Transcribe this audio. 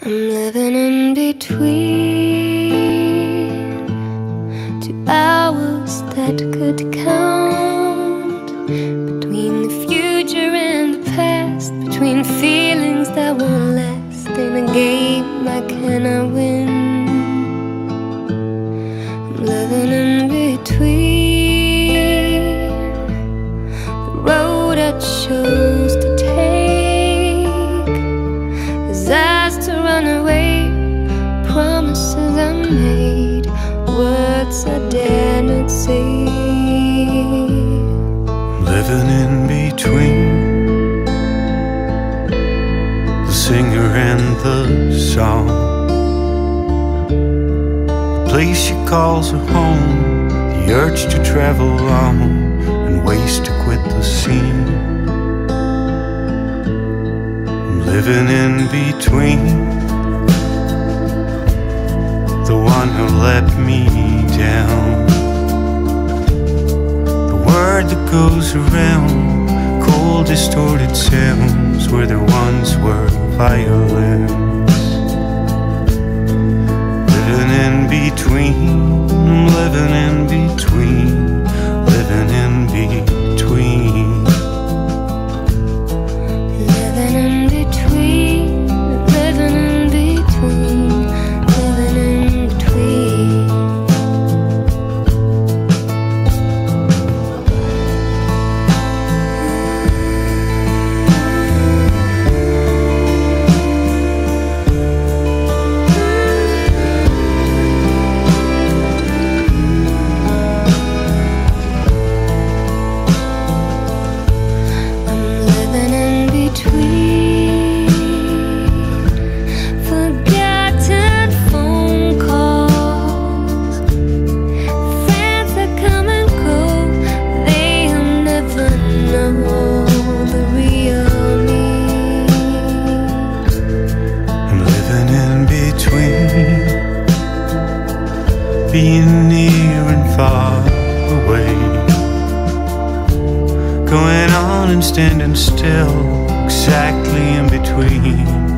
I'm living in between two hours that could count between the future and the past, between feelings that won't last in a game I cannot win. I'm living in between the road I chose Living in between the singer and the song. The place she calls her home, the urge to travel on and ways to quit the scene. I'm living in between the one who let me down. That goes around, cold distorted sounds where there once were violins. Living in between, being near and far away, going on and standing still, exactly in between